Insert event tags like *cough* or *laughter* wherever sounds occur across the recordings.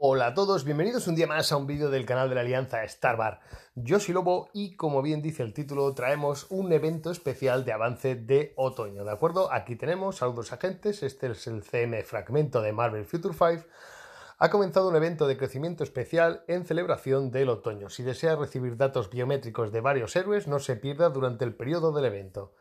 Hola a todos, bienvenidos un día más a un vídeo del canal de la Alianza Starbar. Yo soy Lobo y como bien dice el título, traemos un evento especial de avance de otoño, ¿de acuerdo? Aquí tenemos, saludos agentes, este es el CM fragmento de Marvel Future 5. Ha comenzado un evento de crecimiento especial en celebración del otoño. Si desea recibir datos biométricos de varios héroes, no se pierda durante el periodo del evento.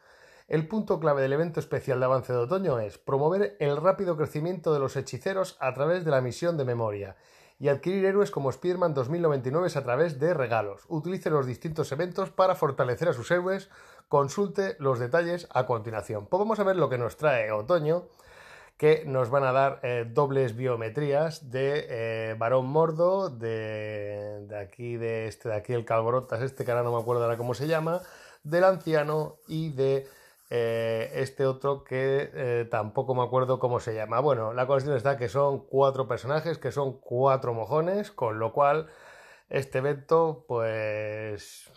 El punto clave del evento especial de avance de otoño es promover el rápido crecimiento de los hechiceros a través de la misión de memoria y adquirir héroes como Spearman 2099 a través de regalos. Utilice los distintos eventos para fortalecer a sus héroes. Consulte los detalles a continuación. Pues vamos a ver lo que nos trae otoño que nos van a dar eh, dobles biometrías de eh, Barón Mordo, de, de, aquí, de este de aquí, el Calborotas, este que ahora no me acuerdo ahora cómo se llama, del anciano y de eh, este otro que eh, tampoco me acuerdo cómo se llama. Bueno, la cuestión está que son cuatro personajes, que son cuatro mojones, con lo cual este evento, pues...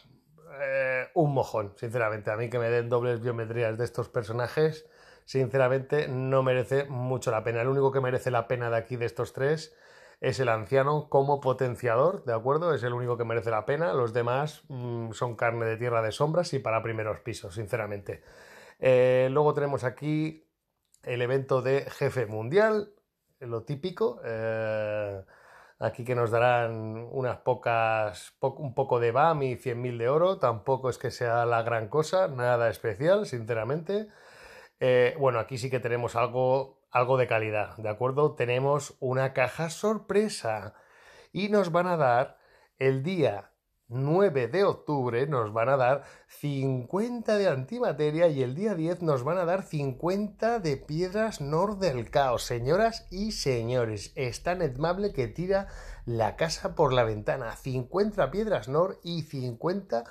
Eh, un mojón, sinceramente. A mí que me den dobles biometrías de estos personajes, sinceramente no merece mucho la pena. El único que merece la pena de aquí de estos tres es el anciano como potenciador, ¿de acuerdo? Es el único que merece la pena. Los demás mmm, son carne de tierra de sombras y para primeros pisos, sinceramente. Eh, luego tenemos aquí el evento de jefe mundial, lo típico. Eh, aquí que nos darán unas pocas, po un poco de BAM y 100.000 de oro. Tampoco es que sea la gran cosa, nada especial, sinceramente. Eh, bueno, aquí sí que tenemos algo, algo de calidad, ¿de acuerdo? Tenemos una caja sorpresa y nos van a dar el día 9 de octubre nos van a dar 50 de antimateria y el día 10 nos van a dar 50 de piedras Nord del Caos. Señoras y señores, está Netmable que tira la casa por la ventana. 50 piedras Nord y 50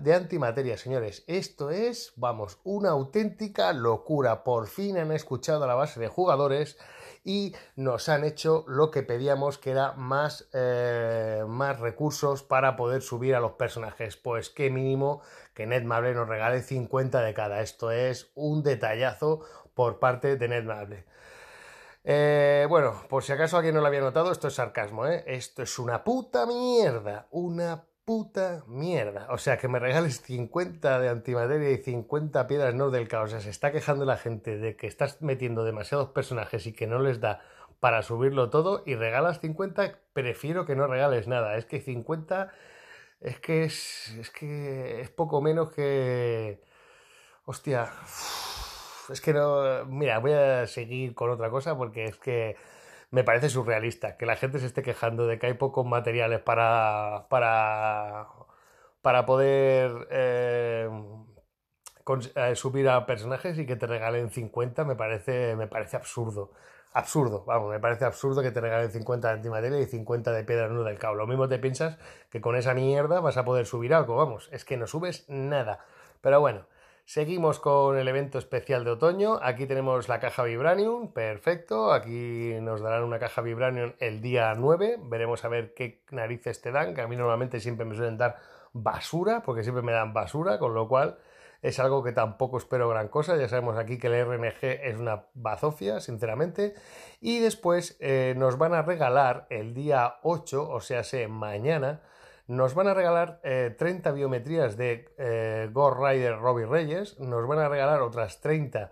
de antimateria, señores. Esto es, vamos, una auténtica locura. Por fin han escuchado a la base de jugadores y nos han hecho lo que pedíamos, que era más, eh, más recursos para poder subir a los personajes. Pues qué mínimo que Netmable nos regale 50 de cada. Esto es un detallazo por parte de Netmable. Eh, bueno, por si acaso alguien no lo había notado, esto es sarcasmo, ¿eh? Esto es una puta mierda, una puta mierda. O sea, que me regales 50 de antimateria y 50 piedras no del caos. O sea, se está quejando la gente de que estás metiendo demasiados personajes y que no les da para subirlo todo y regalas 50, prefiero que no regales nada. Es que 50 es que es, es que es poco menos que hostia. Es que no, mira, voy a seguir con otra cosa porque es que me parece surrealista que la gente se esté quejando de que hay pocos materiales para, para, para poder eh, eh, subir a personajes y que te regalen 50 me parece, me parece absurdo. Absurdo, vamos, me parece absurdo que te regalen 50 de antimateria y 50 de piedra nuda del cabo. Lo mismo te piensas que con esa mierda vas a poder subir algo, vamos, es que no subes nada. Pero bueno, Seguimos con el evento especial de otoño. Aquí tenemos la caja Vibranium, perfecto. Aquí nos darán una caja Vibranium el día 9. Veremos a ver qué narices te dan, que a mí normalmente siempre me suelen dar basura, porque siempre me dan basura, con lo cual es algo que tampoco espero gran cosa. Ya sabemos aquí que el RNG es una bazofia, sinceramente. Y después eh, nos van a regalar el día 8, o sea, mañana nos van a regalar eh, 30 biometrías de eh, Ghost Rider Robbie Reyes. Nos van a regalar otras 30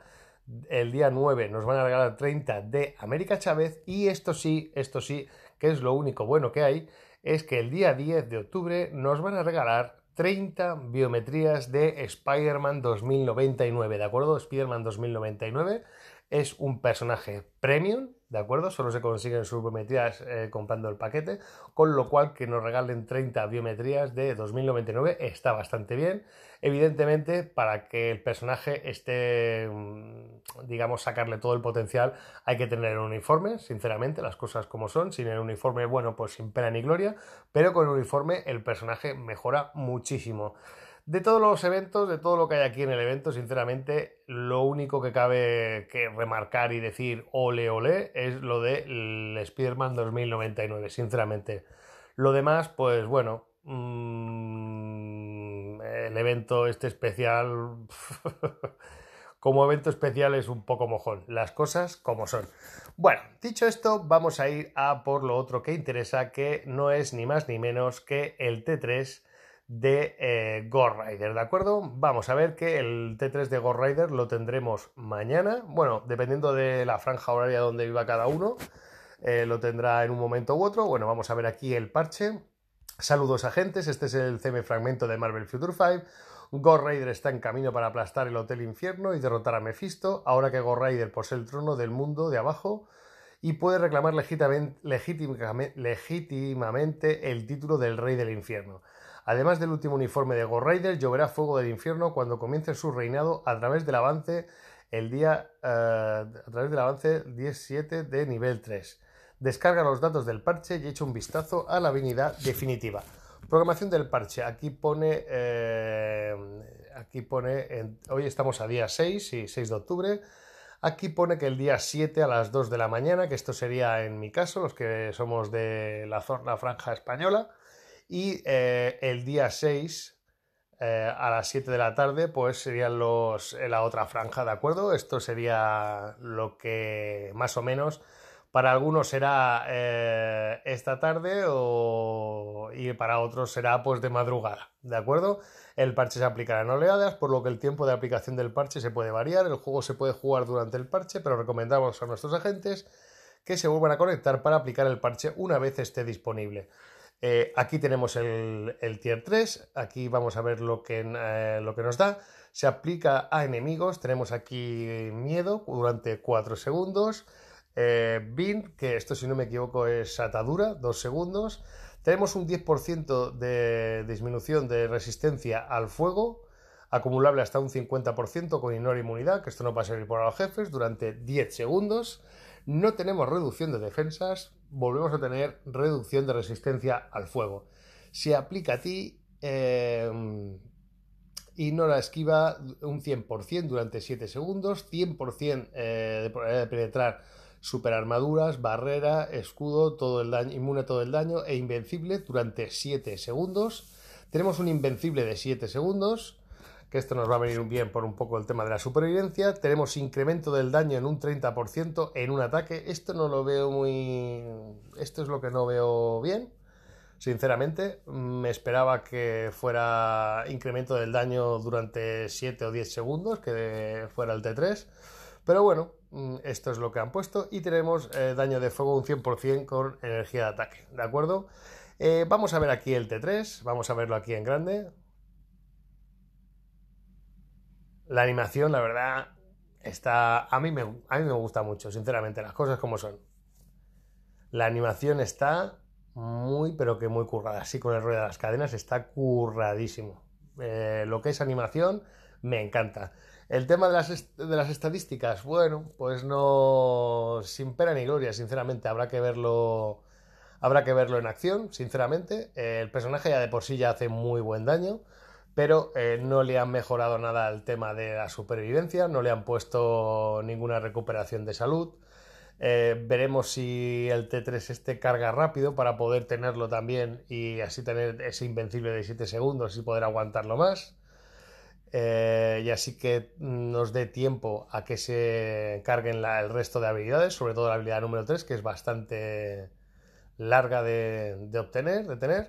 el día 9. Nos van a regalar 30 de América Chávez. Y esto sí, esto sí, que es lo único bueno que hay, es que el día 10 de octubre nos van a regalar 30 biometrías de Spider-Man 2099. ¿De acuerdo? Spider-Man 2099 es un personaje premium, ¿de acuerdo? Solo se consiguen sus biometrías eh, comprando el paquete, con lo cual que nos regalen 30 biometrías de 2099 está bastante bien. Evidentemente, para que el personaje esté, mm, digamos, sacarle todo el potencial, hay que tener un uniforme, sinceramente, las cosas como son. Sin el uniforme, bueno, pues sin pena ni gloria, pero con el uniforme el personaje mejora muchísimo. De todos los eventos, de todo lo que hay aquí en el evento, sinceramente, lo único que cabe que remarcar y decir ole ole es lo de Spider-Man 2099, sinceramente. Lo demás, pues bueno, mmm, el evento este especial *laughs* como evento especial es un poco mojón, las cosas como son. Bueno, dicho esto, vamos a ir a por lo otro que interesa, que no es ni más ni menos que el T3 de eh, Rider, ¿de acuerdo? Vamos a ver que el T3 de Ghost Rider lo tendremos mañana, bueno, dependiendo de la franja horaria donde viva cada uno, eh, lo tendrá en un momento u otro. Bueno, vamos a ver aquí el parche. Saludos agentes, este es el CM fragmento de Marvel Future 5 Ghost Rider está en camino para aplastar el Hotel Infierno y derrotar a Mephisto, ahora que Ghost Rider posee el trono del mundo de abajo y puede reclamar legítimamente el título del Rey del Infierno. Además del último uniforme de Ghost Rider, lloverá fuego del infierno cuando comience su reinado a través del avance el día eh, a través del avance 17 de nivel 3. Descarga los datos del parche y echa un vistazo a la avenida definitiva. Programación del parche. Aquí pone. Eh, aquí pone. hoy estamos a día 6, y 6 de octubre. Aquí pone que el día 7 a las 2 de la mañana, que esto sería en mi caso, los que somos de la zona franja española. Y eh, el día 6 eh, a las 7 de la tarde, pues serían los, la otra franja, ¿de acuerdo? Esto sería lo que más o menos para algunos será eh, esta tarde o... y para otros será pues de madrugada, ¿de acuerdo? El parche se aplicará en oleadas, por lo que el tiempo de aplicación del parche se puede variar, el juego se puede jugar durante el parche, pero recomendamos a nuestros agentes que se vuelvan a conectar para aplicar el parche una vez esté disponible. Eh, aquí tenemos el, tier 3, aquí vamos a ver lo que, eh, lo que nos da. Se aplica a enemigos, tenemos aquí miedo durante 4 segundos. Eh, bin, que esto si no me equivoco es atadura, dos segundos. Tenemos un 10% de disminución de resistencia al fuego, acumulable hasta un 50% con ignora inmunidad, que esto no va a servir para los jefes, durante 10 segundos. No tenemos reducción de defensas, volvemos a tener reducción de resistencia al fuego. Se aplica a ti, eh, ignora esquiva un 100% durante 7 segundos, 100% eh, de probabilidad de penetrar superarmaduras, barrera, escudo, todo el daño, inmune a todo el daño e invencible durante 7 segundos. Tenemos un invencible de 7 segundos, que esto nos va a venir bien por un poco el tema de la supervivencia. Tenemos incremento del daño en un 30% en un ataque. Esto no lo veo muy... Esto es lo que no veo bien. Sinceramente, me esperaba que fuera incremento del daño durante 7 o 10 segundos, que fuera el T3. Pero bueno, mm, esto es lo que han puesto y tenemos eh, daño de fuego un 100% con energía de ataque, ¿de acuerdo? Eh, vamos a ver aquí el T3, vamos a verlo aquí en grande. La animación, la verdad, está... A mí me, a mí me gusta mucho, sinceramente, las cosas como son. La animación está muy, pero que muy currada. Así con el ruido de las cadenas está curradísimo. Eh, lo que es animación me encanta. El tema de las, de las estadísticas, bueno, pues no. sin pena ni gloria, sinceramente. Habrá que verlo. Habrá que verlo en acción, sinceramente. el personaje ya de por sí ya hace muy buen daño, pero eh, no le han mejorado nada el tema de la supervivencia, no le han puesto ninguna recuperación de salud. Eh, veremos si el T3 este carga rápido para poder tenerlo también y así tener ese invencible de 7 segundos y poder aguantarlo más. Eh, y así que nos dé tiempo a que se carguen el resto de habilidades, sobre todo la habilidad número 3, que es bastante larga de, obtener, de tener.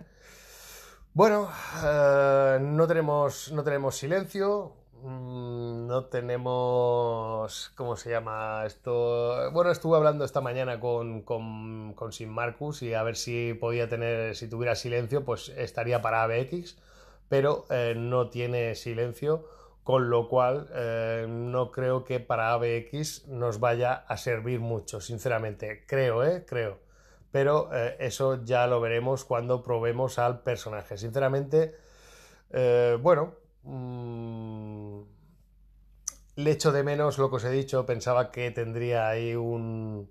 Bueno, eh, no, tenemos, no tenemos silencio, mm, no tenemos. ¿Cómo se llama esto? Bueno, estuve hablando esta mañana con, con, con Sin Marcus y a ver si podía tener, si tuviera silencio, pues estaría para ABX pero eh, no tiene silencio, con lo cual eh, no creo que para ABX nos vaya a servir mucho, sinceramente. Creo, ¿eh? Creo. Pero eh, eso ya lo veremos cuando probemos al personaje. Sinceramente, bueno, mm, le echo de menos lo que os he dicho. Pensaba que tendría ahí un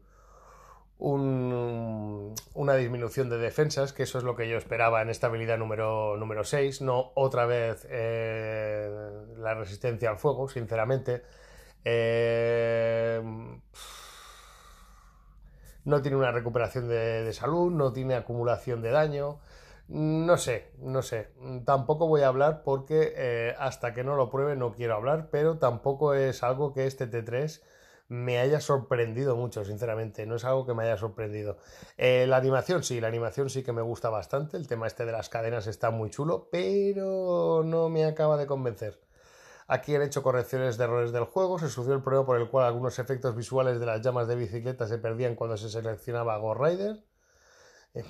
una disminución de defensas, que eso es lo que yo esperaba en esta habilidad número, número 6, no otra vez eh, la resistencia al fuego, sinceramente. Eh, no tiene una recuperación de, salud, no tiene acumulación de daño, No sé, no sé. Tampoco voy a hablar porque eh, hasta que no lo pruebe no quiero hablar, pero tampoco es algo que este T3 me haya sorprendido mucho, sinceramente. No es algo que me haya sorprendido. Eh, la animación, sí, la animación sí que me gusta bastante. El tema este de las cadenas está muy chulo, pero no me acaba de convencer. Aquí han hecho correcciones de errores del juego. Se sufrió el problema por el cual algunos efectos visuales de las llamas de bicicleta se perdían cuando se seleccionaba Ghost Rider. Eh,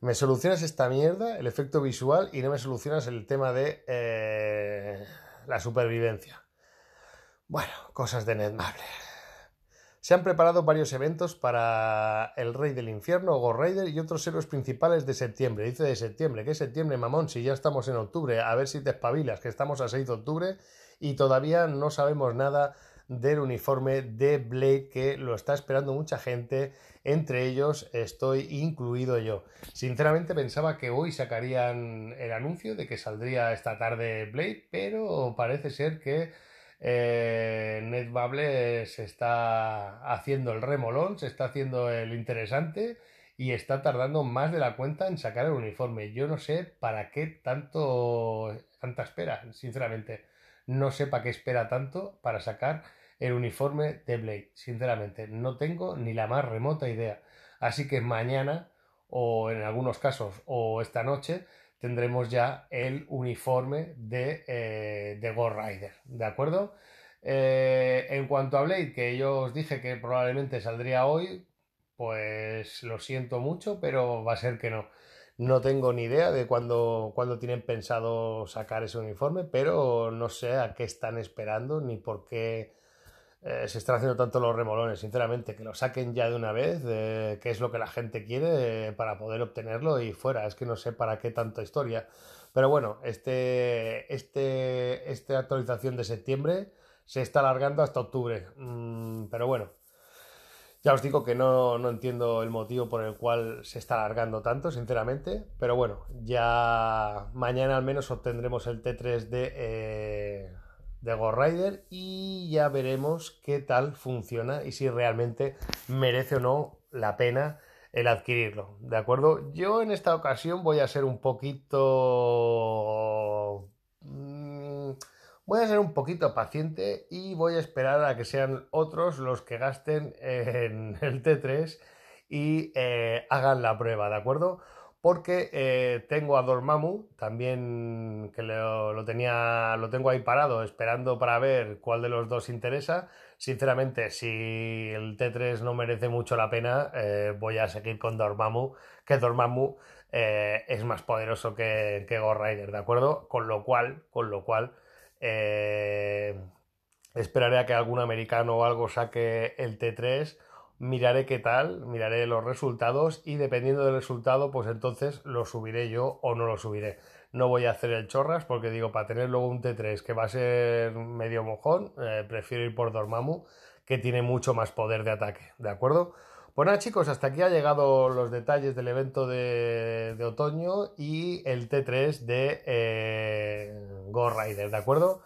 me solucionas esta mierda, el efecto visual, y no me solucionas el tema de eh, la supervivencia. Bueno, cosas de Netmable. Se han preparado varios eventos para el Rey del Infierno, Ghost Rider y otros héroes principales de septiembre. Dice de septiembre. ¿Qué septiembre, mamón? Si ya estamos en octubre. A ver si te espabilas, que estamos a 6 de octubre y todavía no sabemos nada del uniforme de Blade que lo está esperando mucha gente. Entre ellos estoy incluido yo. Sinceramente pensaba que hoy sacarían el anuncio de que saldría esta tarde Blade, pero parece ser que eh, Netbubble se está haciendo el remolón, se está haciendo el interesante y está tardando más de la cuenta en sacar el uniforme. Yo no sé para qué tanto tanta espera, sinceramente. No sé para qué espera tanto para sacar el uniforme de Blade. Sinceramente, no tengo ni la más remota idea. Así que mañana, o en algunos casos, o esta noche, tendremos ya el uniforme de, eh, de Rider, ¿de acuerdo? Eh, en cuanto a Blade, que yo os dije que probablemente saldría hoy, pues lo siento mucho, pero va a ser que no. No tengo ni idea de cuándo, cuándo tienen pensado sacar ese uniforme, pero no sé a qué están esperando ni por qué eh, se están haciendo tanto los remolones, sinceramente, que lo saquen ya de una vez, qué es lo que la gente quiere eh, para poder obtenerlo y fuera. Es que no sé para qué tanta historia. Pero bueno, este, este, esta actualización de septiembre se está alargando hasta octubre. Mm, pero bueno, ya os digo que no, no, entiendo el motivo por el cual se está alargando tanto, sinceramente. Pero bueno, ya mañana al menos obtendremos el T3 de... De Ghost Rider y ya veremos qué tal funciona y si realmente merece o no la pena el adquirirlo, ¿de acuerdo? Yo en esta ocasión voy a ser un poquito... Mm, voy a ser un poquito paciente y voy a esperar a que sean otros los que gasten en el T3 y eh, hagan la prueba, ¿de acuerdo? Porque eh, tengo a Dormammu, también que lo, tenía, lo tengo ahí parado, esperando para ver cuál de los dos interesa. Sinceramente, si el T3 no merece mucho la pena, eh, voy a seguir con Dormammu, que Dormammu eh, es más poderoso que, que Ghost Rider, ¿de acuerdo? Con lo cual, con lo cual, esperaré a que algún americano o algo saque el T3 miraré qué tal, miraré los resultados y dependiendo del resultado, pues entonces lo subiré yo o no lo subiré. No voy a hacer el chorras porque digo, para tener luego un T3 que va a ser medio mojón, eh, prefiero ir por Dormammu, que tiene mucho más poder de ataque, ¿de acuerdo? Pues nada chicos, hasta aquí ha llegado los detalles del evento de, otoño y el T3 de eh, Ghost Rider, ¿de acuerdo?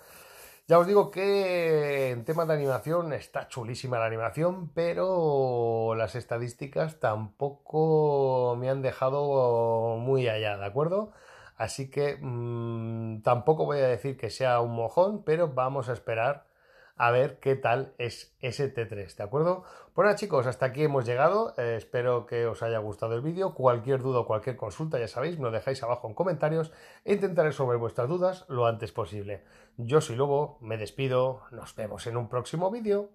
Ya os digo que en tema de animación está chulísima la animación, pero las estadísticas tampoco me han dejado muy allá, ¿de acuerdo? Así que mm, tampoco voy a decir que sea un mojón, pero vamos a esperar a ver qué tal es ese T3, ¿de acuerdo? Bueno chicos, hasta aquí hemos llegado, eh, espero que os haya gustado el vídeo, cualquier duda o cualquier consulta ya sabéis, me lo dejáis abajo en comentarios intentaré resolver vuestras dudas lo antes posible. Yo soy Lobo, me despido, nos vemos en un próximo vídeo.